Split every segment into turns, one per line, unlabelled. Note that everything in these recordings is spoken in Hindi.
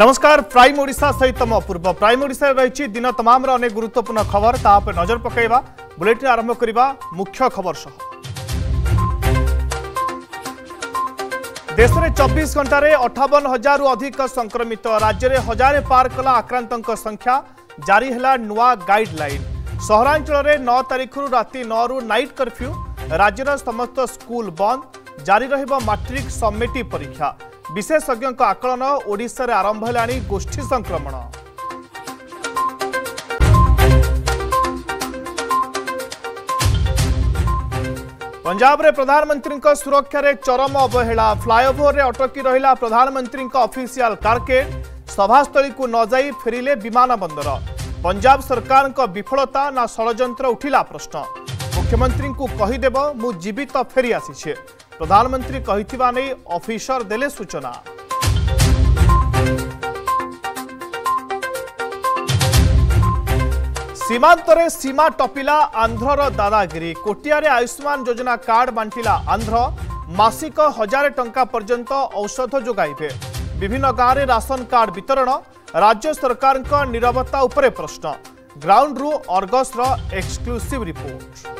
नमस्कार प्राइम ओडा सहित म पूर्व प्राइम ओडा रहि दिन तमाम र अनेक गुरुत्वपूर्ण खबर ताप नजर पकैबा बुलेटिन आरंभ करबा मुख्य खबर सह देशले चबिस घन्टाले अठावन हजार अधिक संक्रमित राज्य में हजार पार कला आक्रांतों संख्या जारी है नुवा गाइडलाइन सहराञ्चल नौ तारिखु राति नौ नाइट कर्फ्यू राज्यर समस्त स्कुल बंद जारी रट्रिक माट्रिक परीक्षा विशेषज्ञको आकलन ओडा आरम्भ होला नि गोष्ठी संक्रमण पञ्जा प्रधानमन्त्रीको सुरक्षा चरम अवहेला फ्लाइभरे अटकिरहला प्रधानमन्त्रीको अफिसियाल कार्केट सभास्थलको नजरले विमान बन्दर पञ्ज सरकारको विफलता ना षडन्त उठिला प्रश्न ମୁଖ୍ୟମନ୍ତ୍ରୀଙ୍କୁ କହିଦେବ ମୁଁ ଜୀବିତ ଫେରି ଆସିଛି ପ୍ରଧାନମନ୍ତ୍ରୀ କହିଥିବା ନେଇ ଅଫିସର ଦେଲେ ସୂଚନା ସୀମାନ୍ତରେ ସୀମା ଟପିଲା ଆନ୍ଧ୍ରର ଦାଦାଗିରି କୋଟିଆରେ ଆୟୁଷ୍ମାନ ଯୋଜନା କାର୍ଡ ବାଣ୍ଟିଲା ଆନ୍ଧ୍ର ମାସିକ ହଜାରେ ଟଙ୍କା ପର୍ଯ୍ୟନ୍ତ ଔଷଧ ଯୋଗାଇବେ ବିଭିନ୍ନ ଗାଁରେ ରାସନ କାର୍ଡ ବିତରଣ ରାଜ୍ୟ ସରକାରଙ୍କ ନିରବତା ଉପରେ ପ୍ରଶ୍ନ ଗ୍ରାଉଣ୍ଡରୁ ଅର୍ଗସ୍ର ଏକ୍ସକ୍ଲୁସିଭ୍ ରିପୋର୍ଟ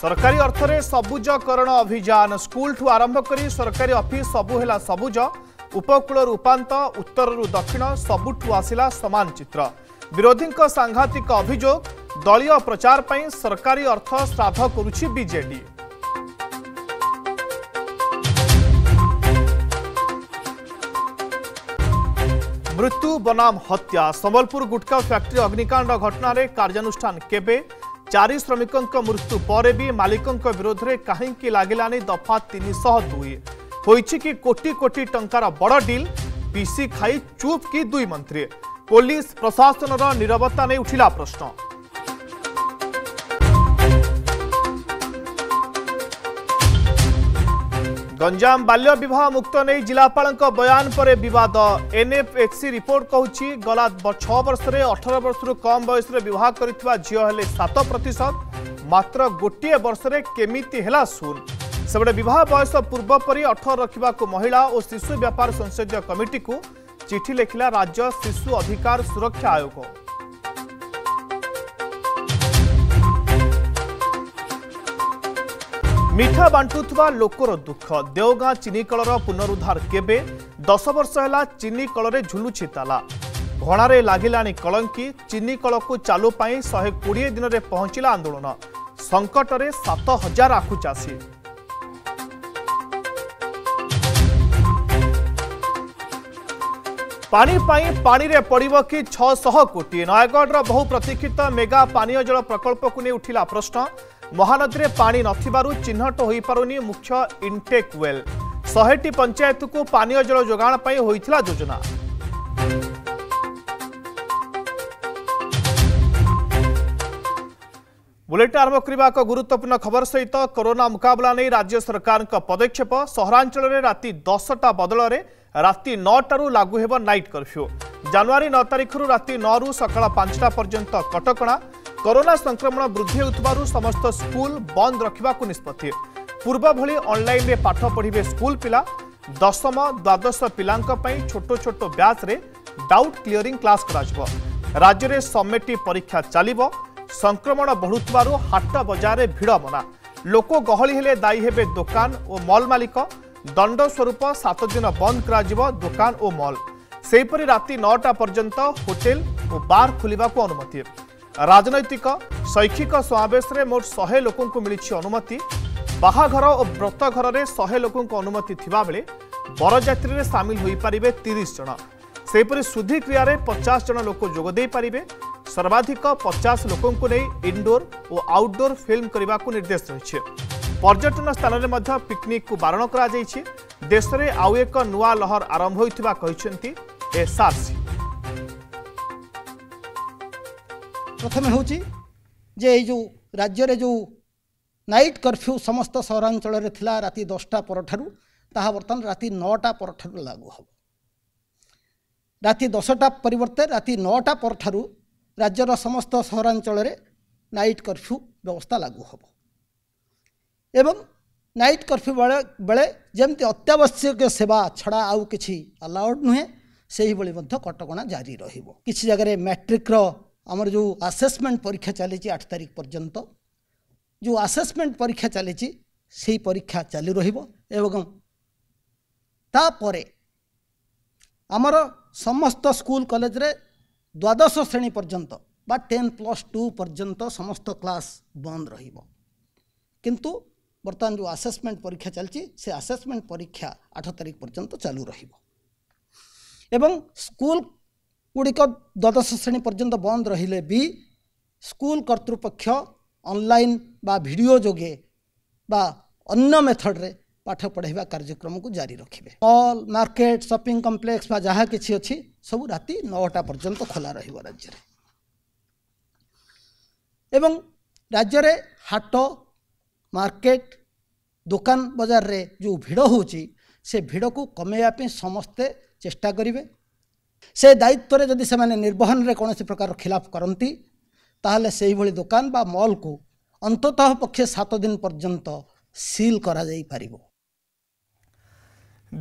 सरकारी में सबुजकरण अभियान स्कूल ठू आरंभ कर सरकारी अफिस् सबूला सबुज उपकूल उपात उत्तर दक्षिण सबुठ आसला सामान चित्र विरोधी सांघातिक अभोग दलय प्रचार पर सरकारी अर्थ श्राद्ध करजे मृत्यु बनाम हत्या संबलपुर गुटखा फैक्ट्री अग्निकाण्ड घटन कार्यानुष्ठान के चार श्रमिकों मृत्यु पर भी मालिकों विरोध में कहीं लगलानी दफा तीन शह दुई हो कि कोटि कोटि टार बड़ डिल पीसी खाई चुप कि दुई मंत्री पुलिस प्रशासन नीरवता नहीं उठिला प्रश्न गंजाम बाल्य बह मुक्त नहीं जिलापा बयान पर बद एनएफएचसी रिपोर्ट कहि गला छ वर्ष से अठर वर्ष रू कम बयस कर झीले सात प्रतिशत मात्र गोटे वर्ष से केमी है सुन सेपटे बह बयस पूर्वपरी अठर रखा महिला और शिशु व्यापार संसदीय कमिटी को चिठी लिखला राज्य शिशु अधिकार सुरक्षा आयोग মিঠা बंटुथवा লোকৰ দুখ দেওগা চিনিকলৰ পুনৰুদ্ধাৰ কেবে 10 বছৰ হলা চিনিকলৰে ঝুলুচি তালা ঘণারে লাগিলাণী কলঙ্কি চিনিকলক চালু পই 120 দিনৰে পহচিলা আন্দোলন সংকটৰে 7000 আকু চাছি পানী পায়ে পানীৰে পৰিব কি 600 কোটি নয়গড়ৰ বহু প্ৰতীকীতা মেগা পানী জল প্ৰকল্পক উটিলা প্রশ্ন ମହାନଦୀରେ ପାଣି ନଥିବାରୁ ଚିହ୍ନଟ ହୋଇପାରୁନି ମୁଖ୍ୟ ଇନ୍ଟେକ୍ ୱେଲ୍ ଶହେଟି ପଞ୍ଚାୟତକୁ ପାନୀୟ ଜଳ ଯୋଗାଣ ପାଇଁ ହୋଇଥିଲା ଯୋଜନା ବୁଲେଟିନ୍ ଆରମ୍ଭ କରିବା ଏକ ଗୁରୁତ୍ୱପୂର୍ଣ୍ଣ ଖବର ସହିତ କରୋନା ମୁକାବିଲା ନେଇ ରାଜ୍ୟ ସରକାରଙ୍କ ପଦକ୍ଷେପ ସହରାଞ୍ଚଳରେ ରାତି ଦଶଟା ବଦଳରେ ରାତି ନଅଟାରୁ ଲାଗୁ ହେବ ନାଇଟ୍ କର୍ଫ୍ୟୁ ଜାନୁଆରୀ ନଅ ତାରିଖରୁ ରାତି ନଅରୁ ସକାଳ ପାଞ୍ଚଟା ପର୍ଯ୍ୟନ୍ତ କଟକଣା कोरोना संक्रमण वृद्धि समस्त स्कूल हुल बन्द रकेको पूर्व भोलि रे पाठ पढिबे स्कूल पिला दशम द्वादश पिलाइ पई छोटो छोटो रे डाउट क्लियरिंग क्लास कराजबो राज्य रे समेटि परीक्षा चालिबो संक्रमण बढुथ हाट बजार भिड मना लोक हेले दाई हेबे दुकान ओ मॉल मालिक दण्ड स्वरूप दिन बंद दुकान ओ मॉल दोका राती 9टा पर्यंत होटल ओ बार खोलि अनुमति ରାଜନୈତିକ ଶୈକ୍ଷିକ ସମାବେଶରେ ମୋଟ ଶହେ ଲୋକଙ୍କୁ ମିଳିଛି ଅନୁମତି ବାହାଘର ଓ ବ୍ରତ ଘରରେ ଶହେ ଲୋକଙ୍କ ଅନୁମତି ଥିବାବେଳେ ବରଯାତ୍ରୀରେ ସାମିଲ ହୋଇପାରିବେ ତିରିଶ ଜଣ ସେହିପରି ଶୁଦ୍ଧିକ୍ରିୟାରେ ପଚାଶ ଜଣ ଲୋକ ଯୋଗ ଦେଇପାରିବେ ସର୍ବାଧିକ ପଚାଶ ଲୋକଙ୍କୁ ନେଇ ଇନ୍ଡୋର ଓ ଆଉଟଡୋର ଫିଲ୍ମ କରିବାକୁ ନିର୍ଦ୍ଦେଶ ରହିଛି ପର୍ଯ୍ୟଟନ ସ୍ଥାନରେ ମଧ୍ୟ ପିକନିକ୍କୁ ବାରଣ କରାଯାଇଛି ଦେଶରେ ଆଉ ଏକ ନୂଆ ଲହର ଆରମ୍ଭ ହୋଇଥିବା କହିଛନ୍ତି ଏସ୍ଆର୍ସି
ପ୍ରଥମେ ହେଉଛି ଯେ ଏଇ ଯେଉଁ ରାଜ୍ୟରେ ଯେଉଁ ନାଇଟ୍ କର୍ଫ୍ୟୁ ସମସ୍ତ ସହରାଞ୍ଚଳରେ ଥିଲା ରାତି ଦଶଟା ପରଠାରୁ ତାହା ବର୍ତ୍ତମାନ ରାତି ନଅଟା ପରଠାରୁ ଲାଗୁ ହେବ ରାତି ଦଶଟା ପରିବର୍ତ୍ତେ ରାତି ନଅଟା ପରଠାରୁ ରାଜ୍ୟର ସମସ୍ତ ସହରାଞ୍ଚଳରେ ନାଇଟ୍ କର୍ଫ୍ୟୁ ବ୍ୟବସ୍ଥା ଲାଗୁ ହେବ ଏବଂ ନାଇଟ୍ କର୍ଫ୍ୟୁ ବେଳେ ବେଳେ ଯେମିତି ଅତ୍ୟାବଶ୍ୟକ ସେବା ଛଡ଼ା ଆଉ କିଛି ଆଲାଉଡ଼୍ ନୁହେଁ ସେହିଭଳି ମଧ୍ୟ କଟକଣା ଜାରି ରହିବ କିଛି ଜାଗାରେ ମ୍ୟାଟ୍ରିକ୍ର আমার যে আসেসমেন্ট পরীক্ষা চালিছি আট তারিখ পর্যন্ত যে আসেসমেন্ট পরীক্ষা চালিছি সেই পরীক্ষা চালু রহব এবং তাপরে আমার সমস্ত স্কুল কলেজরে দ্বাদশ শ্রেণী পর্যন্ত বা টেন প্লস টু পর্যন্ত সমস্ত ক্লাস বন্ধ রহব কিন্তু বর্তমান যে আসেসমেন্ট পরীক্ষা চালছি সে আসেসমেন্ট পরীক্ষা আঠ তারিখ পর্যন্ত চালু রহব এবং স্কুল ଗୁଡ଼ିକ ଦ୍ୱାଦଶ ଶ୍ରେଣୀ ପର୍ଯ୍ୟନ୍ତ ବନ୍ଦ ରହିଲେ ବି ସ୍କୁଲ କର୍ତ୍ତୃପକ୍ଷ ଅନଲାଇନ୍ ବା ଭିଡ଼ିଓ ଯୋଗେ ବା ଅନ୍ୟ ମେଥଡ଼ରେ ପାଠ ପଢ଼ାଇବା କାର୍ଯ୍ୟକ୍ରମକୁ ଜାରି ରଖିବେ ମଲ୍ ମାର୍କେଟ ସପିଂ କମ୍ପ୍ଲେକ୍ସ ବା ଯାହା କିଛି ଅଛି ସବୁ ରାତି ନଅଟା ପର୍ଯ୍ୟନ୍ତ ଖୋଲା ରହିବ ରାଜ୍ୟରେ ଏବଂ ରାଜ୍ୟରେ ହାଟ ମାର୍କେଟ ଦୋକାନ ବଜାରରେ ଯେଉଁ ଭିଡ଼ ହେଉଛି ସେ ଭିଡ଼କୁ କମାଇବା ପାଇଁ ସମସ୍ତେ ଚେଷ୍ଟା କରିବେ ସେ ଦାୟିତ୍ୱରେ ଯଦି ସେମାନେ ନିର୍ବହନରେ କୌଣସି ପ୍ରକାର ଖିଲାପ କରନ୍ତି ତାହେଲେ ସେହିଭଳି ଦୋକାନ ବା ମଲ୍କୁ ଅନ୍ତତଃ ପକ୍ଷେ ସାତ ଦିନ ପର୍ଯ୍ୟନ୍ତ ସିଲ୍ କରାଯାଇପାରିବ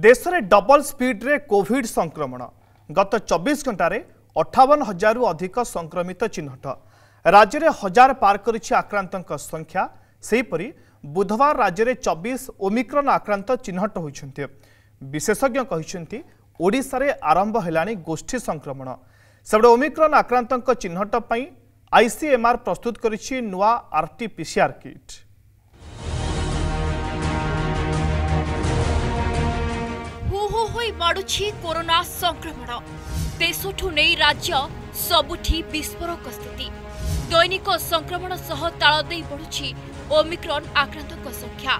ଦେଶରେ ଡବଲ୍ ସ୍ପିଡ଼ରେ କୋଭିଡ ସଂକ୍ରମଣ ଗତ ଚବିଶ ଘଣ୍ଟାରେ ଅଠାବନ ହଜାରରୁ ଅଧିକ ସଂକ୍ରମିତ ଚିହ୍ନଟ ରାଜ୍ୟରେ ହଜାର ପାର କରିଛି ଆକ୍ରାନ୍ତଙ୍କ ସଂଖ୍ୟା ସେହିପରି ବୁଧବାର ରାଜ୍ୟରେ ଚବିଶ ଓମିକ୍ରନ୍ ଆକ୍ରାନ୍ତ ଚିହ୍ନଟ ହୋଇଛନ୍ତି ବିଶେଷଜ୍ଞ କହିଛନ୍ତି ଓଡ଼ିଶାରେ ଆରମ୍ଭ ହେଲାଣି ଗୋଷ୍ଠୀ ସଂକ୍ରମଣ ସେପଟେ ଓମିକ୍ରନ୍ ଆକ୍ରାନ୍ତଙ୍କ ଚିହ୍ନଟ ପାଇଁ ଆଇସିଏମ୍ଆର୍ ପ୍ରସ୍ତୁତ କରିଛି ନୂଆ ଆର୍ଟି ପିସିଆର୍ କିଟ୍
ହୋ ହୋଇ ମାଡ଼ୁଛି କରୋନା ସଂକ୍ରମଣ ଦେଶଠୁ ନେଇ ରାଜ୍ୟ ସବୁଠି ବିସ୍ଫୋରକ ସ୍ଥିତି ଦୈନିକ ସଂକ୍ରମଣ ସହ ତାଳ ଦେଇ ବଢ଼ୁଛି ଓମିକ୍ରନ୍ ଆକ୍ରାନ୍ତଙ୍କ ସଂଖ୍ୟା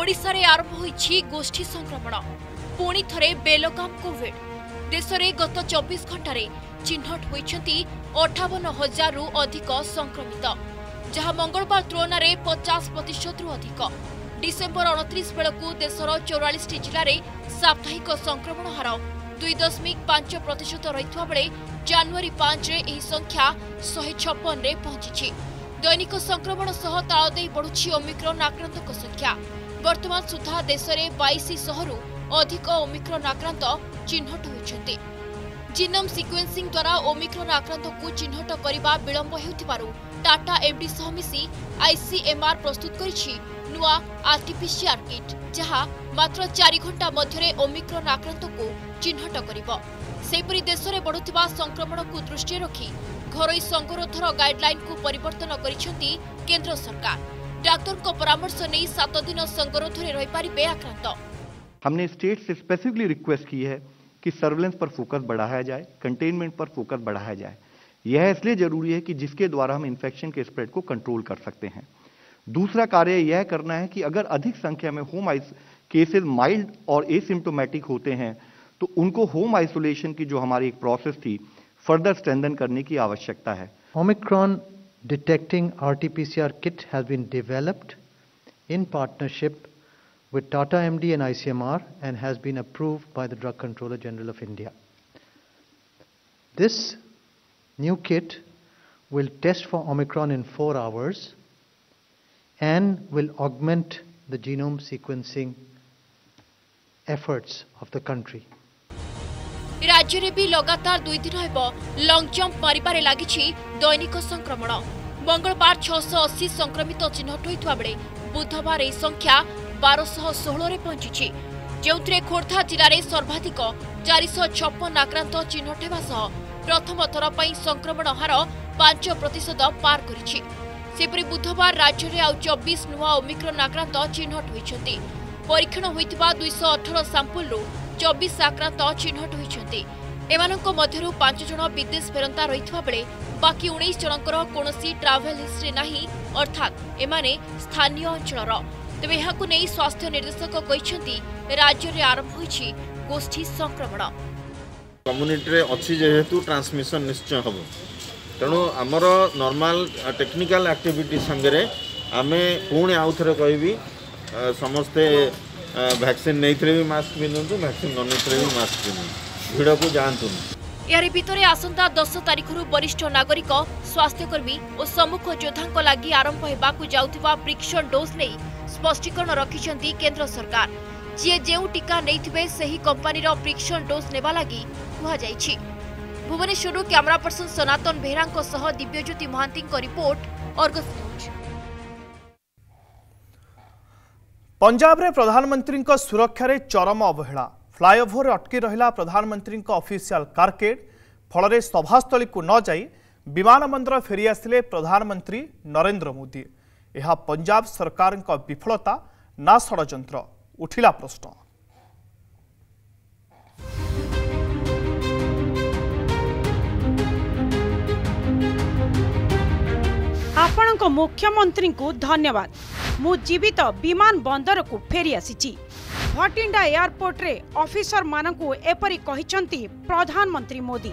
ଓଡ଼ିଶାରେ ଆରମ୍ଭ ହୋଇଛି ଗୋଷ୍ଠୀ ସଂକ୍ରମଣ ପୁଣି ଥରେ ବେଲଗାମ୍ କୋଭିଡ୍ ଦେଶରେ ଗତ ଚବିଶ ଘଣ୍ଟାରେ ଚିହ୍ନଟ ହୋଇଛନ୍ତି ଅଠାବନ ହଜାରରୁ ଅଧିକ ସଂକ୍ରମିତ ଯାହା ମଙ୍ଗଳବାର ତୁଳନାରେ ପଚାଶ ପ୍ରତିଶତରୁ ଅଧିକ ଡିସେମ୍ବର ଅଣତିରିଶ ବେଳକୁ ଦେଶର ଚଉରାଳିଶଟି ଜିଲ୍ଲାରେ ସାପ୍ତାହିକ ସଂକ୍ରମଣ ହାର ଦୁଇ ଦଶମିକ ପାଞ୍ଚ ପ୍ରତିଶତ ରହିଥିବା ବେଳେ ଜାନୁଆରୀ ପାଞ୍ଚରେ ଏହି ସଂଖ୍ୟା ଶହେ ଛପନରେ ପହଞ୍ଚିଛି ଦୈନିକ ସଂକ୍ରମଣ ସହ ତାଳ ଦେଇ ବଢ଼ୁଛି ଓମିକ୍ରନ୍ ଆକ୍ରାନ୍ତଙ୍କ ସଂଖ୍ୟା ବର୍ତ୍ତମାନ ସୁଦ୍ଧା ଦେଶରେ ବାଇଶ ଶହରୁ ଅଧିକ ଓମିକ୍ରନ୍ ଆକ୍ରାନ୍ତ ଚିହ୍ନଟ ହୋଇଛନ୍ତି ଜିନମ୍ ସିକ୍ୱେନ୍ସିଂ ଦ୍ୱାରା ଓମିକ୍ରନ୍ ଆକ୍ରାନ୍ତଙ୍କୁ ଚିହ୍ନଟ କରିବା ବିଳମ୍ବ ହେଉଥିବାରୁ ଟାଟା ଏମ୍ଡି ସହ ମିଶି ଆଇସିଏମ୍ଆର୍ ପ୍ରସ୍ତୁତ କରିଛି ନୂଆ ଆର୍ଟିପିସିଆର୍ କିଟ୍ ଯାହା ମାତ୍ର ଚାରି ଘଣ୍ଟା ମଧ୍ୟରେ ଓମିକ୍ରନ୍ ଆକ୍ରାନ୍ତଙ୍କୁ ଚିହ୍ନଟ କରିବ ସେହିପରି ଦେଶରେ ବଢ଼ୁଥିବା ସଂକ୍ରମଣକୁ ଦୃଷ୍ଟିରେ ରଖି ଘରୋଇ ସଙ୍ଗରୋଧର ଗାଇଡ୍ଲାଇନ୍କୁ ପରିବର୍ତ୍ତନ କରିଛନ୍ତି କେନ୍ଦ୍ର ସରକାର ଡାକ୍ତରଙ୍କ ପରାମର୍ଶ ନେଇ ସାତ ଦିନ ସଙ୍ଗରୋଧରେ ରହିପାରିବେ ଆକ୍ରାନ୍ତ
हमने स्टेट से स्पेसिफिकली रिक्वेस्ट की है कि सर्वेलेंस पर फोकस बढ़ाया जाए कंटेनमेंट पर फोकस बढ़ाया जाए यह इसलिए जरूरी है कि जिसके द्वारा हम इन्फेक्शन के स्प्रेड को कंट्रोल कर सकते हैं दूसरा कार्य यह करना है कि अगर अधिक संख्या में होम आइस केसेस माइल्ड और एसिम्टोमेटिक होते हैं तो उनको होम आइसोलेशन की जो हमारी एक प्रोसेस थी फर्दर स्ट्रेंथन करने की आवश्यकता है
Omicron detecting R pcr kit has been developed in with Tata MD and ICMR and has been approved by the Drug Controller General of India. This new kit will test for Omicron in 4 hours and will augment the genome sequencing efforts of the country.
ରାଜ୍ୟରେ ବି ଲଗାତାର ଦୁଇ ଦିନ ହେବ ଲଙ୍ଗ୍ ଜମ୍ପ ମାରିବାରେ ଲାଗିଛି ଦୈନିକ ସଂକ୍ରମଣ ମଙ୍ଗଳବାର ଛଅଶହ ଅଶୀ ସଂକ୍ରମିତ ଚିହ୍ନଟ ହୋଇଥିବା ବେଳେ ବୁଧବାର ଏହି বারশহ ষোহরে পঞ্চিছি ଯେଉଁଥିରେ ଖୋର୍ଦ୍ଧା ଜିଲ୍ଲାରେ ସର୍ବାଧିକ ଚାରିଶହ ଛପନ ଆକ୍ରାନ୍ତ ଚିହ୍ନଟ ହେବା ସହ ପ୍ରଥମ ଥର ପାଇଁ ସଂକ୍ରମଣ ହାର ପାଞ୍ଚ ପ୍ରତିଶତ ପାର କରିଛି ସେପରି ବୁଧବାର ରାଜ୍ୟରେ ଆଉ ଚବିଶ ନୂଆ ଓମିକ୍ରନ୍ ଆକ୍ରାନ୍ତ ଚିହ୍ନଟ ହୋଇଛନ୍ତି ପରୀକ୍ଷଣ ହୋଇଥିବା ଦୁଇଶହ ଅଠର ସାମ୍ପୁଲରୁ ଚବିଶ ଆକ୍ରାନ୍ତ ଚିହ୍ନଟ ହୋଇଛନ୍ତି ଏମାନଙ୍କ ମଧ୍ୟରୁ ପାଞ୍ଚ ଜଣ ବିଦେଶ ଫେରନ୍ତା ରହିଥିବା ବେଳେ ବାକି ଉଣେଇଶ ଜଣଙ୍କର କୌଣସି ଟ୍ରାଭେଲ୍ ହିଷ୍ଟ୍ରି ନାହିଁ ଅର୍ଥାତ୍ ଏମାନେ ସ୍ଥାନୀୟ ଅଞ୍ଚଳର ତେବେ ଏହାକୁ ନେଇ ସ୍ୱାସ୍ଥ୍ୟ ନିର୍ଦ୍ଦେଶକ କହିଛନ୍ତି ରାଜ୍ୟରେ ଆରମ୍ଭ ହୋଇଛି ଗୋଷ୍ଠୀ ସଂକ୍ରମଣ
କମ୍ୟୁନିଟିରେ ଅଛି ଯେହେତୁ ଟ୍ରାନ୍ସମିଶନ୍ ନିଶ୍ଚୟ ହେବ ତେଣୁ ଆମର ନର୍ମାଲ ଟେକ୍ନିକାଲ ଆକ୍ଟିଭିଟି ସାଙ୍ଗରେ ଆମେ ପୁଣି ଆଉ ଥରେ କହିବି ସମସ୍ତେ ଭ୍ୟାକ୍ସିନ୍ ନେଇଥିଲେ ବି ମାସ୍କ ପିନ୍ଧନ୍ତୁ ଭ୍ୟାକ୍ସିନ୍ ନ ନେଇଥିଲେ ବି ମାସ୍କ ପିନ୍ଧନ୍ତୁ ଭିଡ଼କୁ ଯାଆନ୍ତୁନି
এর ভিতরে আসন্তা দশ তারিখর বরিষ্ঠ নাগরিক স্বাস্থ্যকর্মী ও সম্মুখ যোদ্ধাঙ্ লাগি আরম্ভ হওয়া যাওয়া প্রিকশন ডোজ নেই स्पष्टीकरण रखिंट केन्द्र
सरकार जी जो टीका नहीं ही कंपानी प्रिक्शन डोज ने Bhubaneswar camera person Sanatan Behera Dibyajyoti Mohanty report Punjab में प्रधानमंत्री सुरक्षा रे चरम अवहेला फ्लाईओवर अटकी रहा प्रधानमंत्री
अफिसील कारकेड फल सभास्थल को न जा विमानंदर फेरी आसे प्रधानमंत्री नरेंद्र मोदी यह पंजाब सरकार का विफलता ना षड़ उठिला प्रश्न आपण को मुख्यमंत्री को धन्यवाद मु जीवित विमान बंदर को फेरी आसी भटिंडा एयरपोर्ट रे ऑफिसर मानकु एपरी कहिछंती प्रधानमंत्री मोदी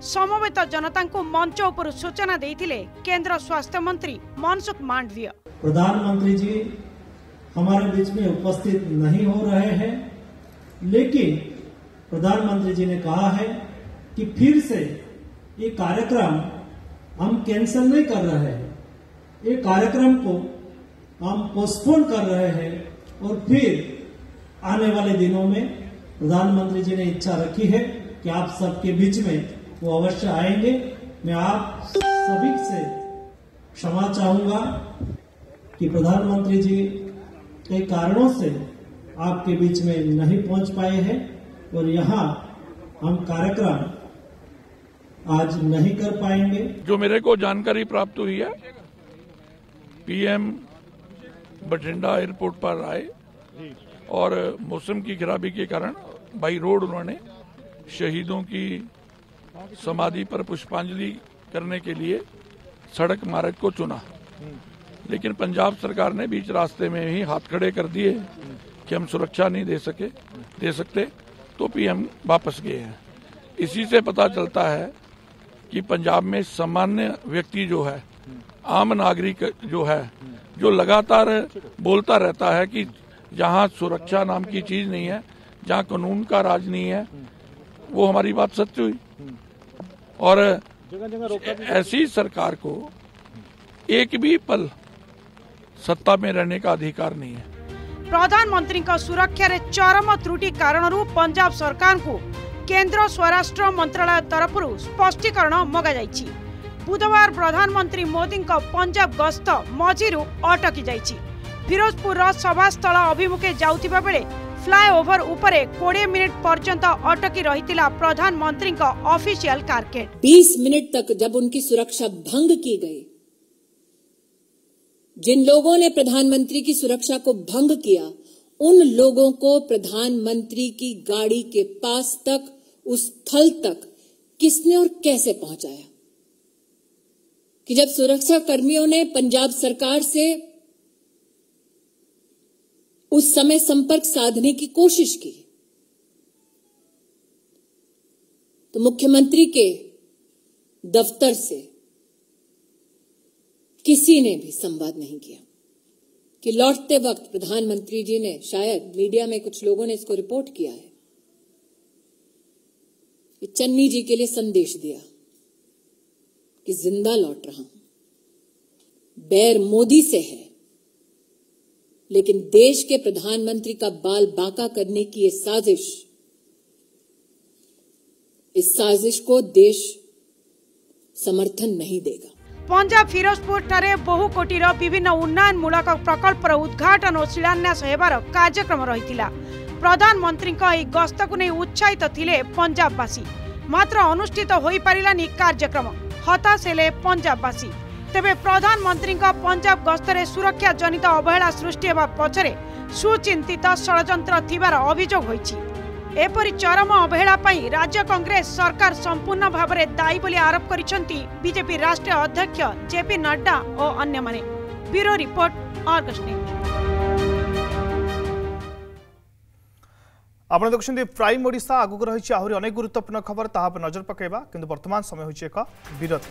जनता को मंच ଉପରୁ सूचना ଦେଇଥିଲେ केंद्र स्वास्थ्य मंत्री मनसुख मांडवीय
प्रधानमंत्री जी हमारे बीच में उपस्थित नहीं हो रहे हैं लेकिन प्रधानमंत्री जी ने कहा है कि फिर से ये कार्यक्रम हम कैंसिल नहीं कर रहे हैं ये कार्यक्रम को हम पोस्टपोन कर रहे हैं और फिर आने वाले दिनों में प्रधानमंत्री जी ने इच्छा रखी है कि आप सबके बीच में वो अवश्य आएंगे मैं आप सभी से क्षमा चाहूंगा कि प्रधानमंत्री जी कई कारणों से आपके बीच में नहीं पहुंच पाए हैं और यहाँ हम कार्यक्रम आज नहीं कर पाएंगे
जो मेरे को जानकारी प्राप्त हुई है पीएम बठिंडा एयरपोर्ट पर आए और मौसम की खराबी के कारण बाई रोड उन्होंने शहीदों की समाधि पर पुष्पांजलि करने के लिए सड़क मार्ग को चुना लेकिन पंजाब सरकार ने बीच रास्ते में ही हाथ खड़े कर दिए कि हम सुरक्षा नहीं दे सके दे सकते तो पीएम वापस गए हैं इसी से पता चलता है कि पंजाब में सामान्य व्यक्ति जो है आम नागरिक जो है जो लगातार बोलता रहता है कि जहाँ सुरक्षा नाम की चीज नहीं है जहाँ कानून का राज नहीं है वो हमारी बात सत्य हुई और ऐसी सरकार को एक भी पल सत्ता में रहने का अधिकार नहीं है
प्रधानमंत्री का सुरक्षा चरम त्रुटि कारण पंजाब सरकार को केंद्र स्वराष्ट्र मन्त्रालय तरफु स्पष्टीकरण मगाइ बुधवार प्रधानमंत्री मोदी पंजाब गस्त मझिरु अटकि फिरोजपुर सभास्थल अभिमुखे जाउଥିବା ବେଳେ फ्लाईओवर ଫ୍ଲାଏଓଭର ଉପରେ କୋଡ଼ିଏ ମିନିଟ୍ ପର୍ଯ୍ୟନ୍ତ ଅଟକି प्रधानमंत्री का ऑफिशियल कारकेट
20 मिनट तक जब उनकी सुरक्षा भंग की गई जिन लोगों ने प्रधानमंत्री की सुरक्षा को भंग किया उन लोगों को प्रधानमंत्री की गाड़ी के पास तक उस स्थल तक किसने और कैसे पहुंचाया कि जब सुरक्षा कर्मियों ने पंजाब सरकार से उस समय संपर्क साधने की कोशिश की तो मुख्यमंत्री के दफ्तर से किसी ने भी संवाद नहीं किया कि लौटते वक्त प्रधानमंत्री जी ने शायद मीडिया में कुछ लोगों ने इसको रिपोर्ट किया है कि चन्नी जी के लिए संदेश दिया कि जिंदा लौट रहा हूं बैर मोदी से है लेकिन देश के प्रधानमंत्री का बाल बांका करने की यह साजिश इस साजिश को देश समर्थन नहीं देगा
पंजाब फिरोजपुर ठारे बहु कोटीर विभिन्न उन्नयन मूलक प्रकल्प उद्घाटन और शिलान्यास होबार कार्यक्रम रही प्रधानमंत्री एक गस्त को नहीं उत्साहित थे पंजाबवासी मात्र अनुषित हो पारानी कार्यक्रम हताश हेले पंजाबवासी ତେବେ ପ୍ରଧାନମନ୍ତ୍ରୀଙ୍କ ପଞ୍ଜାବ ଗସ୍ତରେ ସୁରକ୍ଷା ଜନିତ ଅବହେଳା ସୃଷ୍ଟି ହେବା ପଛରେ ସୁଚିନ୍ତିତ ଷଡ଼ଯନ୍ତ୍ର ଥିବାର ଅଭିଯୋଗ ହୋଇଛି ଏପରି ଚରମ ଅବହେଳା ପାଇଁ ରାଜ୍ୟ କଂଗ୍ରେସ ସରକାର ସମ୍ପୂର୍ଣ୍ଣ ଭାବରେ ଦାୟୀ ବୋଲି ଆରୋପ କରିଛନ୍ତି ବିଜେପି ରାଷ୍ଟ୍ରୀୟ ଅଧ୍ୟକ୍ଷ ଜେପି ନଡ୍ଡା ଓ ଅନ୍ୟମାନେ ବ୍ୟୁରୋ ରିପୋର୍ଟ ଅର୍ଗସ୍ ନ୍ୟୁଜ୍
আপনার দেখছেন প্রাইম ওড়শা আগুক রয়েছে আহরি অনেক গুরুত্বপূর্ণ খবর তাহা নজর পকাইবা কিন্তু বর্তমান সময় হচ্ছে এক বিরতি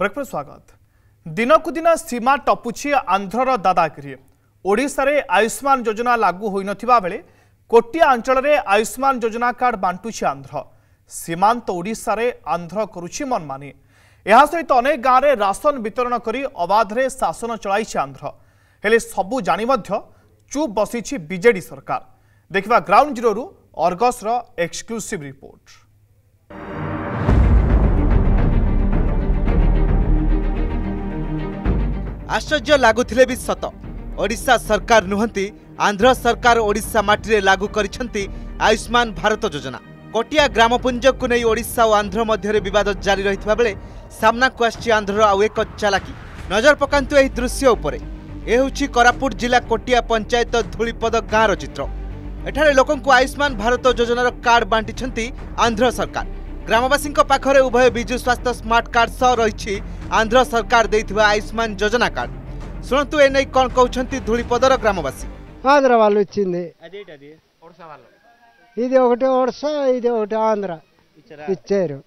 ବ୍ରେକ୍ର ସ୍ୱାଗତ ଦିନକୁ ଦିନ ସୀମା ଟପୁଛି ଆନ୍ଧ୍ରର ଦାଦାଗିରି ଓଡ଼ିଶାରେ ଆୟୁଷ୍ମାନ ଯୋଜନା ଲାଗୁ ହୋଇନଥିବା ବେଳେ କୋଟିଆ ଅଞ୍ଚଳରେ ଆୟୁଷ୍ମାନ ଯୋଜନା କାର୍ଡ଼ ବାଣ୍ଟୁଛି ଆନ୍ଧ୍ର ସୀମାନ୍ତ ଓଡ଼ିଶାରେ ଆନ୍ଧ୍ର କରୁଛି ମନମାନି ଏହା ସହିତ ଅନେକ ଗାଁରେ ରାସନ ବିତରଣ କରି ଅବାଧରେ ଶାସନ ଚଳାଇଛି ଆନ୍ଧ୍ର ହେଲେ ସବୁ ଜାଣି ମଧ୍ୟ ଚୁପ୍ ବସିଛି ବିଜେଡ଼ି ସରକାର ଦେଖିବା ଗ୍ରାଉଣ୍ଡ ଜିରୋରୁ ଅର୍ଗସ୍ର ଏକ୍ସକ୍ଲୁସିଭ୍ ରିପୋର୍ଟ
আশ্চর্য লাগুলে বি সত ওড়শা সরকার নুহতি আন্ধ্র সরকার ওড়শা মাটিরে লাগু করেছেন আয়ুষ্মান ভারত যোজনা কটিয়া গ্রামপুঞ্জকু নেই ওড়শা ও আন্ধ্র মধ্যে বিবাদ জারি রয়েছে বেড়ে সামনা আসছে আন্ধ্রর আউ এক চালাকি নজর পকাত এই দৃশ্য উপরে এ হচ্ছে কোরাপুট জেলা কটিয়া পঞ্চায়েত ধূলিপদ গাঁর চিত্র এখানে লোক আয়ুষ্মান ভারত যোজনার কার্ড বাঁটি আন্ধ্র সরকার ଗ୍ରାମବାସୀଙ୍କ ପାଖରେ ଉଭୟ ବିଜୁ ସ୍ୱାସ୍ଥ୍ୟ ସ୍ମାର୍ଟ କାର୍ଡ ସହ ରହିଛି ଆନ୍ଧ୍ର ସରକାର ଦେଇଥିବା ଆୟୁଷ୍ମାନ ଯୋଜନା କାର୍ଡ ଶୁଣନ୍ତୁ ଏନେଇ କ'ଣ କହୁଛନ୍ତି ଧୂଳିପଦର ଗ୍ରାମବାସୀ
ఆంధ్ర వాళ్ళు ఇచ్చింది ఇది ఒకటి ఒడిశా ఇది ఒకటి ఆంధ్ర ఇచ్చారు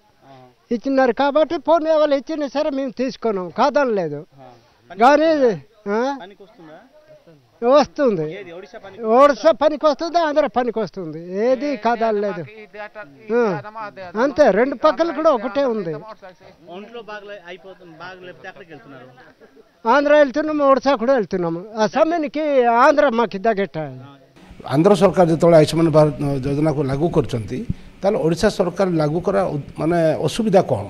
ఇచ్చినారు కాబట్టి పోనీ వాళ్ళు ఇచ్చిన సరే మేము తీసుకున్నాం కాదనలేదు కానీ వస్తుంది ఒడిశా పనికి వస్తుంది ఆంధ్ర పనికి వస్తుంది ఏది కాదలేదు అంతే రెండు పక్కలు కూడా ఒకటే ఉంది ఆంధ్ర వెళ్తున్నాము ఒడిశా కూడా వెళ్తున్నాము ఆ సమయానికి ఆంధ్ర మాకు దగ్గట
ఆంధ్ర సర్కార్ ଯେତେବେଳେ ଆୟୁଷ୍ମାନ భారత్ యోజనకు ଲାଗୁ କରିଛନ୍ତି ତାହେଲେ ଓଡ଼ିଶା సర్కార్ లాగు కర మన అసువిధ କ'ଣ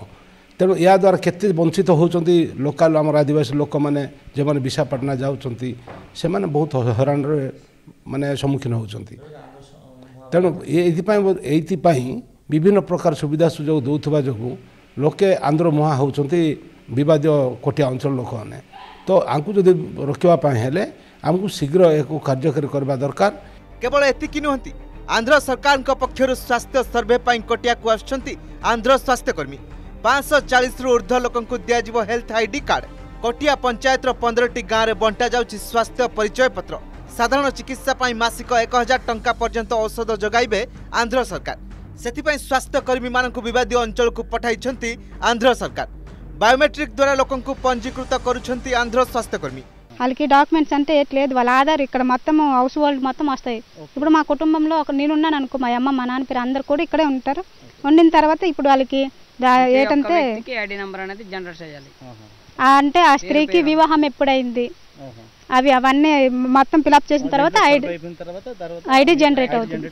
ତେଣୁ ଏହାଦ୍ୱାରା କେତେ ବଞ୍ଚିତ ହେଉଛନ୍ତି ଲୋକାଲ୍ ଆମର ଆଦିବାସୀ ଲୋକମାନେ ଯେଉଁମାନେ ବିଶାଖାପାଟଣା ଯାଉଛନ୍ତି ସେମାନେ ବହୁତ ହଇରାଣରେ ମାନେ ସମ୍ମୁଖୀନ ହେଉଛନ୍ତି ତେଣୁ ଏଇଥିପାଇଁ ଏଇଥିପାଇଁ ବିଭିନ୍ନ ପ୍ରକାର ସୁବିଧା ସୁଯୋଗ ଦେଉଥିବା ଯୋଗୁଁ ଲୋକେ ଆନ୍ଧ୍ର ମୁହାଁ ହେଉଛନ୍ତି ବିବାଦୀୟ କୋଟିଆ ଅଞ୍ଚଳ ଲୋକମାନେ ତ ଆଙ୍କୁ ଯଦି ରୋକିବା ପାଇଁ ହେଲେ ଆମକୁ ଶୀଘ୍ର ଏହାକୁ କାର୍ଯ୍ୟକାରୀ କରିବା ଦରକାର
କେବଳ ଏତିକି ନୁହନ୍ତି ଆନ୍ଧ୍ର ସରକାରଙ୍କ ପକ୍ଷରୁ ସ୍ୱାସ୍ଥ୍ୟ ସର୍ଭେ ପାଇଁ କଟିଆକୁ ଆସୁଛନ୍ତି ଆନ୍ଧ୍ର ସ୍ୱାସ୍ଥ୍ୟକର୍ମୀ পাঁচশହ ଚାଳିଶରୁ ଉର୍ଦ୍ଧ୍ୱ ଲୋକଙ୍କୁ ଦିଆଯିବ ହେଲ୍ଥ ଆଇଡି କାର୍ଡ କଟିଆ ପଞ୍ଚାୟତର ପନ୍ଦରଟି ଗାଁରେ ବଣ୍ଟାଯାଉଛି ସ୍ୱାସ୍ଥ୍ୟ ପରିଚୟପତ୍ର ସାଧାରଣ ଚିକିତ୍ସା ପାଇଁ ମାସିକ ଏକ ହଜାର ଟଙ୍କା ପର୍ଯ୍ୟନ୍ତ ଔଷଧ ଯୋଗାଇବେ ଆନ୍ଧ୍ର ସରକାର ସେଥିପାଇଁ ସ୍ୱାସ୍ଥ୍ୟକର୍ମୀମାନଙ୍କୁ ବିବାଦୀୟ ଅଞ୍ଚଳକୁ ପଠାଇଛନ୍ତି ଆନ୍ଧ୍ର ସରକାର బయోమెట్రిక్ ద్వారా లోకంకు పంజీకృత కరుచంతి ఆంధ్ర స్వాస్థ్యకర్మి
వాళ్ళకి డాక్యుమెంట్స్ అంటే లేదు వాళ్ళ ఆధార్ ఇక్కడ మొత్తం హౌస్ హోల్డ్ మొత్తం వస్తాయి ఇప్పుడు మా కుటుంబంలో ఒక నేనున్నాను అనుకో మా అమ్మ మా నాన్న పేరు అందరు కూడా ఇక్కడే ఉంటారు వండిన తర్వాత ఇప్పుడు వాళ్ళకి ఏంటంటే
ఐడి నంబర్ అనేది జనరేట్ చేయాలి
అంటే ఆ స్త్రీకి వివాహం ఎప్పుడైంది అవి అవన్నీ మొత్తం ఫిలప్ చేసిన తర్వాత ఐడి ఐడి జనరేట్ అవుతుంది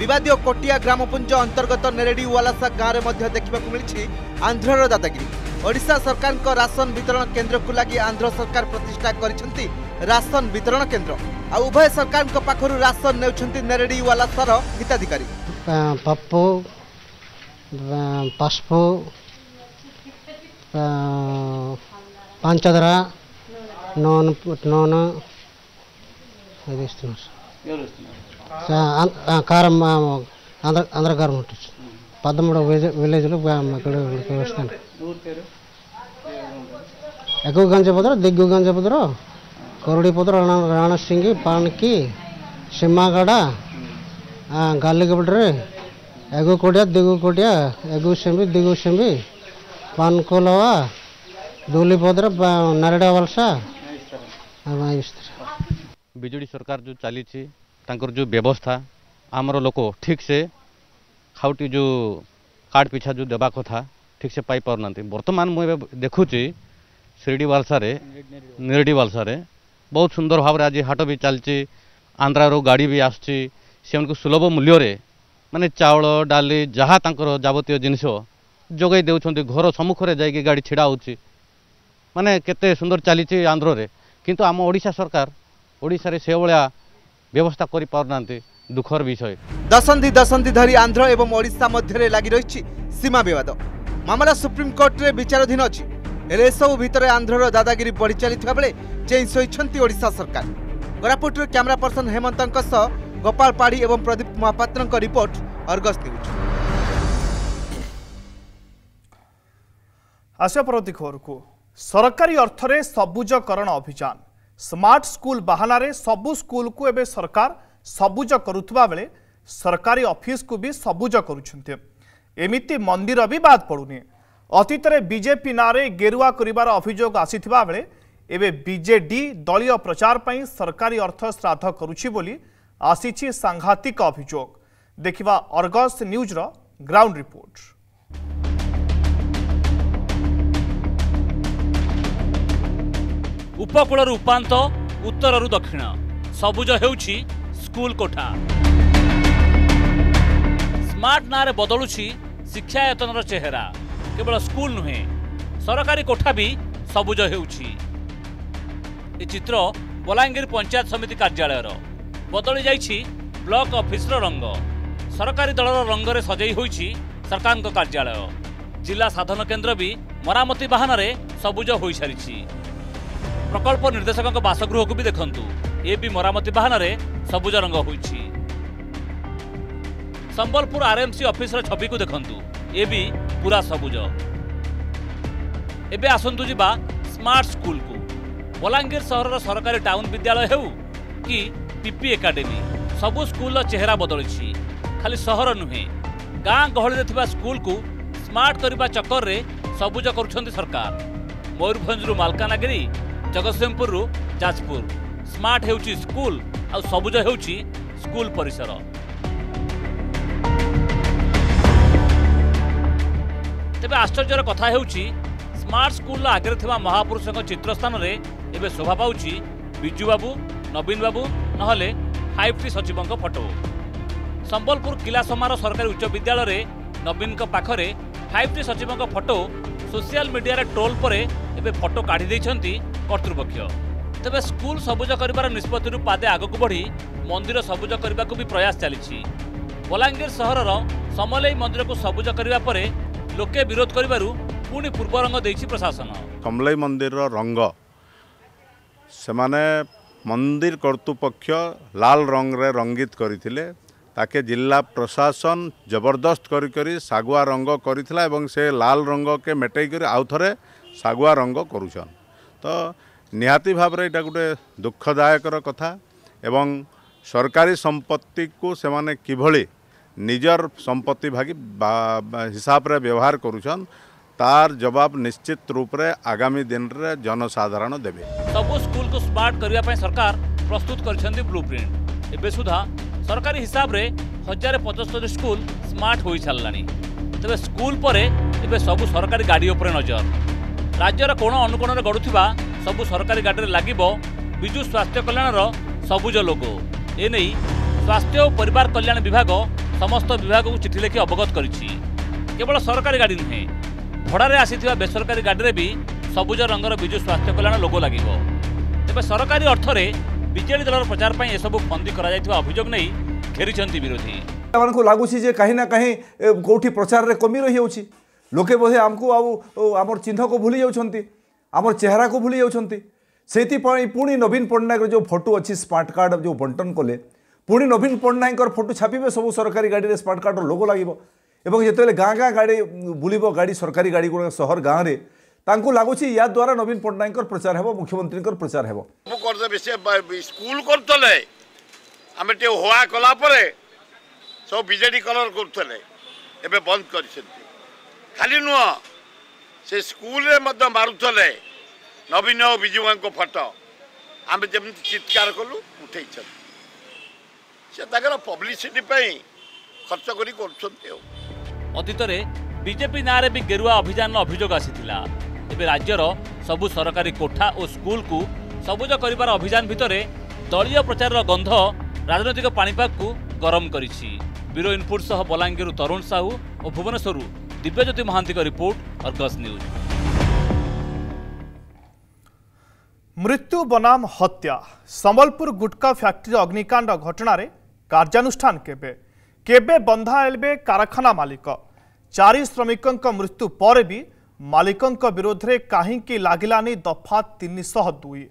ବିବାଦୀୟ କଟିଆ ଗ୍ରାମପୁଞ୍ଜ ଅନ୍ତର୍ଗତ ନେରେଡି ୱାଲାସା ଗାଁରେ ମଧ୍ୟ ଦେଖିବାକୁ ମିଳିଛି ଆନ୍ଧ୍ରର ଦାଦାଗିରି ଓଡ଼ିଶା ସରକାରଙ୍କ ରାସନ ବିତରଣ କେନ୍ଦ୍ରକୁ ଲାଗି ଆନ୍ଧ୍ର ସରକାର ପ୍ରତିଷ୍ଠା କରିଛନ୍ତି ରାସନ ବିତରଣ କେନ୍ଦ୍ର ଆଉ ଉଭୟ ସରକାରଙ୍କ ପାଖରୁ ରାସନ ନେଉଛନ୍ତି ନେରେଡି ୱାଲାସାର ହିତାଧିକାରୀ
ପପୁ పసుపు పంచదర నూనె నూనె అది ఇస్తున్నారు కారం ఆంధ్ర ఆంధ్ర ఉంటుంది పదమూడు విలేజ్లో ఇక్కడ వస్తాను ఎక్కువ గంజపుదరు దిగ్గు గంజపుదరు రాణ రాణసింగి పానికి సింహగడ గల్లిగబడ్రి एगो कोटिया दुगो कोटिया एगो सेमी दुगो सेमी पानकोलवा धूली नारेड़ा
वलसा विजेडी सरकार जो चली जो व्यवस्था आमर लोक ठीक से खाउटी जो कार्ड पिछा जो देवा कथा ठीक से पाई पार बर्तमान मुझे देखुची शिरडी बालसार निरडी बालसार बहुत सुंदर भाव आज हाट भी चलती आंध्रारू गाड़ी भी आसुच्ची मूल्य ମାନେ ଚାଉଳ ଡାଲି ଯାହା ତାଙ୍କର ଯାବତୀୟ ଜିନିଷ ଯୋଗାଇ ଦେଉଛନ୍ତି ଘର ସମ୍ମୁଖରେ ଯାଇକି ଗାଡ଼ି ଛିଡ଼ା ହେଉଛି ମାନେ କେତେ ସୁନ୍ଦର ଚାଲିଛି ଆନ୍ଧ୍ରରେ କିନ୍ତୁ ଆମ ଓଡ଼ିଶା ସରକାର ଓଡ଼ିଶାରେ ସେଭଳିଆ ବ୍ୟବସ୍ଥା କରିପାରୁନାହାନ୍ତି ଦୁଃଖର ବିଷୟ
ଦଶନ୍ଧି ଦଶନ୍ଧି ଧରି ଆନ୍ଧ୍ର ଏବଂ ଓଡ଼ିଶା ମଧ୍ୟରେ ଲାଗି ରହିଛି ସୀମା ବିବାଦ ମାମଲା ସୁପ୍ରିମକୋର୍ଟରେ ବିଚାରାଧୀନ ଅଛି ହେଲେ ଏସବୁ ଭିତରେ ଆନ୍ଧ୍ରର ଦାଦାଗିରି ବଢ଼ି ଚାଲିଥିବା ବେଳେ ଚେଇଁ ଶୋଇଛନ୍ତି ଓଡ଼ିଶା ସରକାର କୋରାପୁଟରୁ କ୍ୟାମେରା ପର୍ସନ ହେମନ୍ତଙ୍କ ସହ ଗୋପାଳ ପାଢ଼ୀ ଏବଂ ପ୍ରଦୀପ ମହାପାତ୍ରଙ୍କ ରିପୋର୍ଟ ଅର୍ଗସ୍ ନ୍ୟୁଜ୍
ଆସିବା ପରବର୍ତ୍ତୀ ଖବରକୁ ସରକାରୀ ଅର୍ଥରେ ସବୁଜକରଣ ଅଭିଯାନ ସ୍ମାର୍ଟ ସ୍କୁଲ ବାହାନାରେ ସବୁ ସ୍କୁଲକୁ ଏବେ ସରକାର ସବୁଜ କରୁଥିବା ବେଳେ ସରକାରୀ ଅଫିସକୁ ବି ସବୁଜ କରୁଛନ୍ତି ଏମିତି ମନ୍ଦିର ବି ବାଦ୍ ପଡ଼ୁନି ଅତୀତରେ ବିଜେପି ନାଁରେ ଗେରୁଆ କରିବାର ଅଭିଯୋଗ ଆସିଥିବା ବେଳେ ଏବେ ବିଜେଡି ଦଳୀୟ ପ୍ରଚାର ପାଇଁ ସରକାରୀ ଅର୍ଥ ଶ୍ରାଦ୍ଧ କରୁଛି ବୋଲି ଆସିଛି ସାଂଘାତିକ ଅଭିଯୋଗ ଦେଖିବା ଅର୍ଗସ୍ ନ୍ୟୁଜ୍ର ଗ୍ରାଉଣ୍ଡ ରିପୋର୍ଟ
ଉପକୂଳରୁ ଉପାନ୍ତ ଉତ୍ତରରୁ ଦକ୍ଷିଣ ସବୁଜ ହେଉଛି ସ୍କୁଲ କୋଠା ସ୍ମାର୍ଟ ନାଁରେ ବଦଳୁଛି ଶିକ୍ଷାୟତନର ଚେହେରା କେବଳ ସ୍କୁଲ ନୁହେଁ ସରକାରୀ କୋଠା ବି ସବୁଜ ହେଉଛି ଏ ଚିତ୍ର ବଲାଙ୍ଗୀର ପଞ୍ଚାୟତ ସମିତି କାର୍ଯ୍ୟାଳୟର ବଦଳି ଯାଇଛି ବ୍ଲକ ଅଫିସର ରଙ୍ଗ ସରକାରୀ ଦଳର ରଙ୍ଗରେ ସଜେଇ ହୋଇଛି ସରକାରଙ୍କ କାର୍ଯ୍ୟାଳୟ ଜିଲ୍ଲା ସାଧନ କେନ୍ଦ୍ର ବି ମରାମତି ବାହାନରେ ସବୁଜ ହୋଇସାରିଛି ପ୍ରକଳ୍ପ ନିର୍ଦ୍ଦେଶକଙ୍କ ବାସଗୃହକୁ ବି ଦେଖନ୍ତୁ ଏ ବି ମରାମତି ବାହାନରେ ସବୁଜ ରଙ୍ଗ ହୋଇଛି ସମ୍ବଲପୁର ଆର୍ଏମ୍ସି ଅଫିସର ଛବିକୁ ଦେଖନ୍ତୁ ଏ ବି ପୁରା ସବୁଜ ଏବେ ଆସନ୍ତୁ ଯିବା ସ୍ମାର୍ଟ ସ୍କୁଲକୁ ବଲାଙ୍ଗୀର ସହରର ସରକାରୀ ଟାଉନ୍ ବିଦ୍ୟାଳୟ ହେଉ କି ପିପି ଏକାଡେମୀ ସବୁ ସ୍କୁଲର ଚେହେରା ବଦଳିଛି ଖାଲି ସହର ନୁହେଁ ଗାଁ ଗହଳିରେ ଥିବା ସ୍କୁଲକୁ ସ୍ମାର୍ଟ କରିବା ଚକ୍କରରେ ସବୁଜ କରୁଛନ୍ତି ସରକାର ମୟୂରଭଞ୍ଜରୁ ମାଲକାନଗିରି ଜଗତସିଂହପୁରରୁ ଯାଜପୁର ସ୍ମାର୍ଟ ହେଉଛି ସ୍କୁଲ ଆଉ ସବୁଜ ହେଉଛି ସ୍କୁଲ ପରିସର ତେବେ ଆଶ୍ଚର୍ଯ୍ୟର କଥା ହେଉଛି ସ୍ମାର୍ଟ ସ୍କୁଲର ଆଗରେ ଥିବା ମହାପୁରୁଷଙ୍କ ଚିତ୍ର ସ୍ଥାନରେ ଏବେ ଶୋଭା ପାଉଛି ବିଜୁବାବୁ ବାବୁ ନହେଲେ ଫାଇଭ୍ ଟି ସଚିବଙ୍କ ଫଟୋ ସମ୍ବଲପୁର କିଲାସମାର ସରକାରୀ ଉଚ୍ଚ ବିଦ୍ୟାଳୟରେ ନବୀନଙ୍କ ପାଖରେ ଫାଇଭ୍ ଟି ସଚିବଙ୍କ ଫଟୋ ସୋସିଆଲ ମିଡିଆରେ ଟ୍ରୋଲ୍ ପରେ ଏବେ ଫଟୋ କାଢ଼ିଦେଇଛନ୍ତି କର୍ତ୍ତୃପକ୍ଷ ତେବେ ସ୍କୁଲ ସବୁଜ କରିବାର ନିଷ୍ପତ୍ତିରୁ ପାଦେ ଆଗକୁ ବଢ଼ି ମନ୍ଦିର ସବୁଜ କରିବାକୁ ବି ପ୍ରୟାସ ଚାଲିଛି ବଲାଙ୍ଗୀର ସହରର ସମଲେଇ ମନ୍ଦିରକୁ ସବୁଜ କରିବା ପରେ ଲୋକେ ବିରୋଧ କରିବାରୁ ପୁଣି ପୂର୍ବ ରଙ୍ଗ ଦେଇଛି ପ୍ରଶାସନ
ସମଲେଇ ମନ୍ଦିରର ରଙ୍ଗ ସେମାନେ মন্দির কর্তৃপক্ষ লাল ରଙ୍ଗରେ রঙ্গিত করে তাকে জেলা প্রশাসন জবরদস্ত করি করি শাগুয়া রঙ করে এবং সে লাল রঙকে মেটাই করে আউথরে শাগুয়া রঙ করুছন তো নিহতি ভাবে এটা গোটে দুঃখদায়কর কথা এবং সরকারি সম্পত্তিকু সেমানে কিভাবে নিজের সম্পত্তি ভাগি হিসাবে ব্যবহার করুছন तार जवाब निश्चित रूप से आगामी दिन रे जनसाधारण
देवे सब स्कूल को स्मार्ट करने सरकार प्रस्तुत कर ब्लू प्रिंट एवं सुधा सरकारी हिसाब से हजार पचस्तर स्कूल स्मार्ट हो सारा तेज स्कूल पर सब सरकारी गाड़ी उपर नजर राज्यर कोण अनुकोण गढ़ुवा सब सरकारी गाड़ी लगे विजु स्वास्थ्य कल्याण सबुज लोगो एने स्वास्थ्य और परिवार कल्याण विभाग समस्त विभाग को चिठी लिखि अवगत करवल सरकारी गाड़ी नुहे ଭଡ଼ାରେ ଆସିଥିବା ବେସରକାରୀ ଗାଡ଼ିରେ ବି ସବୁଜ ରଙ୍ଗର ବିଜୁ ସ୍ୱାସ୍ଥ୍ୟ କଲ୍ୟାଣ ଲୋଗୋ ଲାଗିବ ତେବେ ସରକାରୀ ଅର୍ଥରେ ବିଜେଡି ଦଳର ପ୍ରଚାର ପାଇଁ ଏସବୁ ଫନ୍ଦି କରାଯାଇଥିବା ଅଭିଯୋଗ ନେଇ ଘେରିଛନ୍ତି ବିରୋଧୀ
ଏମାନଙ୍କୁ ଲାଗୁଛି ଯେ କାହିଁ ନା କାହିଁ କେଉଁଠି ପ୍ରଚାରରେ କମି ରହିଯାଉଛି ଲୋକେ ବୋଧେ ଆମକୁ ଆଉ ଆମର ଚିହ୍ନକୁ ଭୁଲି ଯାଉଛନ୍ତି ଆମର ଚେହେରାକୁ ଭୁଲି ଯାଉଛନ୍ତି ସେଇଥିପାଇଁ ପୁଣି ନବୀନ ପଟ୍ଟନାୟକର ଯେଉଁ ଫଟୋ ଅଛି ସ୍ମାର୍ଟ କାର୍ଡ଼ ଯେଉଁ ବଣ୍ଟନ କଲେ ପୁଣି ନବୀନ ପଟ୍ଟନାୟକଙ୍କର ଫଟୋ ଛାପିବେ ସବୁ ସରକାରୀ ଗାଡ଼ିରେ ସ୍ମାର୍ଟ କାର୍ଡ଼ର ଲୋଗୋ ଲାଗିବ এবং যেতবে গাঁ গাঁ গাড়ি বুলিব গাড়ি সরকারি গাড়িগুলো সহর গাঁরে ତାଙ୍କୁ ଲାଗୁଛି ୟା ଦ୍ୱାରା ନବୀନ ପଟ୍ଟନାୟକଙ୍କର ପ୍ରଚାର ହେବ ମୁଖ୍ୟମନ୍ତ୍ରୀଙ୍କର ପ୍ରଚାର ହେବ
ମୁଁ କରିଦେବି ସେ ସ୍କୁଲ କରୁଥିଲେ ଆମେ ଟିକେ ହୋଆ କଲା ପରେ ସବୁ ବିଜେଡ଼ି କଲର କରୁଥିଲେ ଏବେ ବନ୍ଦ କରିଛନ୍ତି ଖାଲି ନୁହଁ ସେ ସ୍କୁଲରେ ମଧ୍ୟ ମାରୁଥିଲେ ନବୀନ ଓ ବିଜୁବାବୁଙ୍କ ଫଟୋ ଆମେ ଯେମିତି ଚିତ୍କାର କଲୁ ଉଠେଇଛନ୍ତି ସେ ତାଙ୍କର ପବ୍ଲିସିଟି ପାଇଁ ଖର୍ଚ୍ଚ କରି କରୁଛନ୍ତି ଆଉ
ଅତୀତରେ ବିଜେପି ନାଁରେ ବି ଗେରୁଆ ଅଭିଯାନର ଅଭିଯୋଗ ଆସିଥିଲା ଏବେ ରାଜ୍ୟର ସବୁ ସରକାରୀ କୋଠା ଓ ସ୍କୁଲକୁ ସବୁଜ କରିବାର ଅଭିଯାନ ଭିତରେ ଦଳୀୟ ପ୍ରଚାରର ଗନ୍ଧ ରାଜନୈତିକ ପାଣିପାଗକୁ ଗରମ କରିଛି ବ୍ୟୁରୋ ଇନ୍ପୁଟ୍ ସହ ବଲାଙ୍ଗୀରରୁ ତରୁଣ ସାହୁ ଓ ଭୁବନେଶ୍ୱରରୁ ଦିବ୍ୟଜ୍ୟୋତି ମହାନ୍ତିଙ୍କ ରିପୋର୍ଟ ଅର୍ଗସ୍ ନ୍ୟୁଜ୍
ମୃତ୍ୟୁ ବନାମ ହତ୍ୟା ସମ୍ବଲପୁର ଗୁଟ୍କା ଫ୍ୟାକ୍ଟ୍ରି ଅଗ୍ନିକାଣ୍ଡ ଘଟଣାରେ କାର୍ଯ୍ୟାନୁଷ୍ଠାନ କେବେ केबे बंधा एलबे कारखाना मालिक चारि श्रमिकों मृत्यु पर भी मालिकों विरोध में कहीं लगलानी दफा तीन शह दुई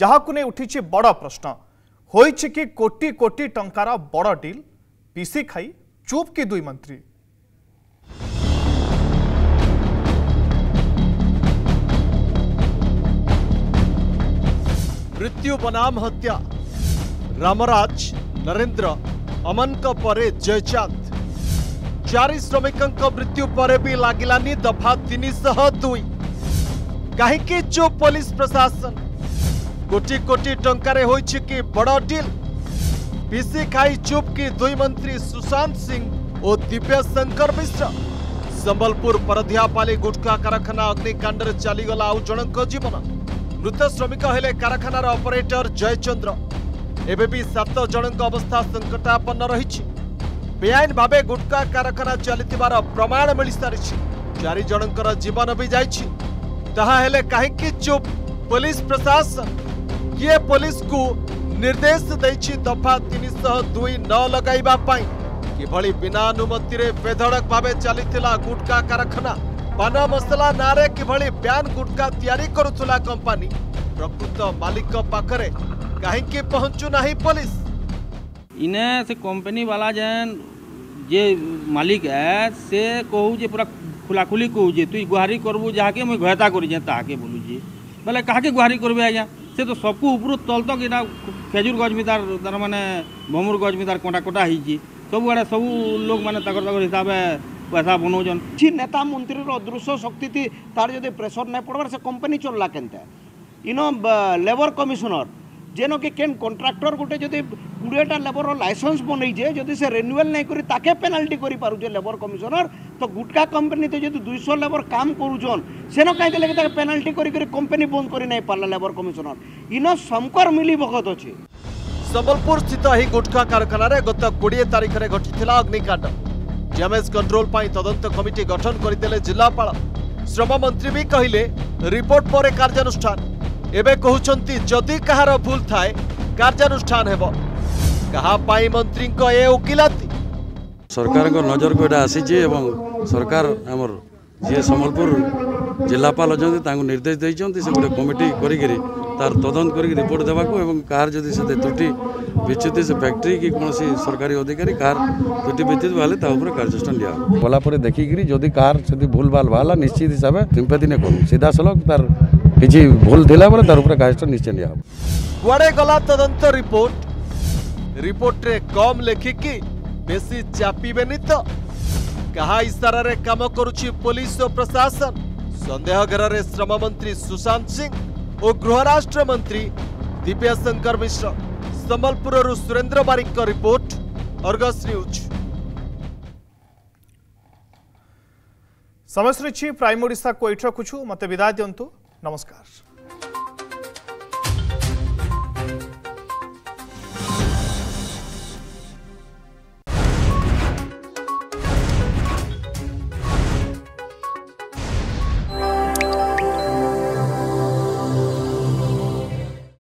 जहाँ उठी बड़ प्रश्न हो कोटि कोटि टार बड़ डिल पिसी खाई चुप कि दुई मंत्री
मृत्यु बनाम हत्या रामराज नरेंद्र अमन परे जयचांद चार श्रमिकों मृत्यु पर भी लगलानी दफा तीन शह दुई कहीं चो पुलिस प्रशासन कोटी कोटी टकरे कि बड़ डिल पिसी खाई चुप कि दुई मंत्री सुशांत सिंह और दिव्य शंकर मिश्र संबलपुर परधियापाली गुटखा कारखाना अग्निकाण्डर चलीगला आउ जीवन मृत श्रमिक हेले कारखानार अपरेटर जयचंद्र ଏବେ ବି ସାତ ଜଣଙ୍କ ଅବସ୍ଥା ସଙ୍କଟାପନ୍ନ ରହିଛି ବେଆଇନ ଭାବେ ଗୁଟ୍ଖା କାରଖାନା ଚାଲିଥିବାର ପ୍ରମାଣ ମିଳିସାରିଛି ଚାରି ଜଣଙ୍କର ଜୀବନ ବି ଯାଇଛି ତାହା ହେଲେ କାହିଁକି ଚୁପ୍ ପୋଲିସ ପ୍ରଶାସନ କିଏ ପୋଲିସକୁ ନିର୍ଦ୍ଦେଶ ଦେଇଛି ଦଫା ତିନିଶହ ଦୁଇ ନ ଲଗାଇବା ପାଇଁ କିଭଳି ବିନା ଅନୁମତିରେ ବେଧଡ଼କ ଭାବେ ଚାଲିଥିଲା ଗୁଟ୍ଖା କାରଖାନା ପାନ ମସଲା ନାଁରେ କିଭଳି ବ୍ୟାନ୍ ଗୁଟ୍ଖା ତିଆରି କରୁଥିଲା କମ୍ପାନୀ ପ୍ରକୃତ ମାଲିକ ପାଖରେ कहीं पहुंचु नहीं पुलिस
इने से कंपनी वाला जन जे मालिक है से कहू जे पूरा खुलाखुली कहू जे तु गुहारी करबु जहाँके मुझे घयता करी जाए ताके बोलू जे बोले कहा के गुहारी करबे आज्ञा से तो सबको ऊपर तल तक इना खेजूर गज में तार तार भमुर गज में तार कटा कटा हो सबुआड़े सब माने मैंने तक हिसाब पैसा बनाऊन
जी नेता मंत्री अदृश्य शक्ति थी तार जदी प्रेसर नहीं पड़बार से कंपनी चलला के इनो लेबर कमिशनर যেন কি কেন কন্ট্রাক্টর গোটে যদি কোড়িয়েটা লেবর লাইসেন্স বনাইছে যদি সে রেনুয়াল নাই করে তাকে পেনাল্টি করে পারুছে লেবর কমিশনার তো গুটকা কোম্পানিতে যদি দুইশো লেবর কাম করুছন সেন কাইতে লাগে তাকে পেনাল্টি করে করে কোম্পানি বন্ধ করে নাই পারলা লেবর কমিশনার ইন শঙ্কর মিলি
ভগত অছে সম্বলপুর স্থিত এই গুটকা কারখানার গত কোড়িয়ে তারিখে ঘটি অগ্নিকাণ্ড ড্যামেজ কন্ট্রোল পাই তদন্ত কমিটি গঠন করে দেলে জেলাপাল শ্রমমন্ত্রী বি কহিলে রিপোর্ট পরে কার্যানুষ্ঠান ଏବେ କହୁଛନ୍ତି ଯଦି କାହାର ଭୁଲ ଥାଏ କାର୍ଯ୍ୟାନୁଷ୍ଠାନ ହେବ କାହା ପାଇଁ ମନ୍ତ୍ରୀଙ୍କ ଏ ଓକିଲାତି
ସରକାରଙ୍କ ନଜରକୁ ଏଇଟା ଆସିଛି ଏବଂ ସରକାର ଆମର ଯିଏ ସମ୍ବଲପୁର ଜିଲ୍ଲାପାଳ ଅଛନ୍ତି ତାଙ୍କୁ ନିର୍ଦ୍ଦେଶ ଦେଇଛନ୍ତି ସେ ଗୋଟେ କମିଟି କରିକିରି ତାର ତଦନ୍ତ କରିକି ରିପୋର୍ଟ ଦେବାକୁ ଏବଂ କାହାର ଯଦି ସେତେ ତ୍ରୁଟି ବିଚ୍ୟୁତି ସେ ଫ୍ୟାକ୍ଟ୍ରି କି କୌଣସି ସରକାରୀ ଅଧିକାରୀ କାହାର ତ୍ରୁଟି ବିଚ୍ୟୁତି ବାହାରିଲେ ତା ଉପରେ କାର୍ଯ୍ୟାନୁଷ୍ଠାନ ଦିଆହେବ ଗଲା ପରେ ଦେଖିକିରି ଯଦି କାହାର ସେଠି ଭୁଲ ଭାଲ ବାହାରିଲା ନିଶ୍ଚିତ ହିସାବରେ ସିମ୍ପାତି ନେ କରୁ ସିଧାସଳଖ ତାର किसी भूल थी बोले तार निश्चय निया कड़े गला
तदंत रिपोर्ट रिपोर्ट रे कम लेखिकी बेस चापे नहीं तो कहा इशारे काम करुच्छे पुलिस और प्रशासन संदेह घर श्रम मंत्री सुशांत सिंह और गृहराष्ट्र मंत्री Divya Shankar Mishra Sambalpur Surendra Barik report
Argus news समय सी प्राइम ओडा को यही रखु मत विदाय दिंतु नमस्कार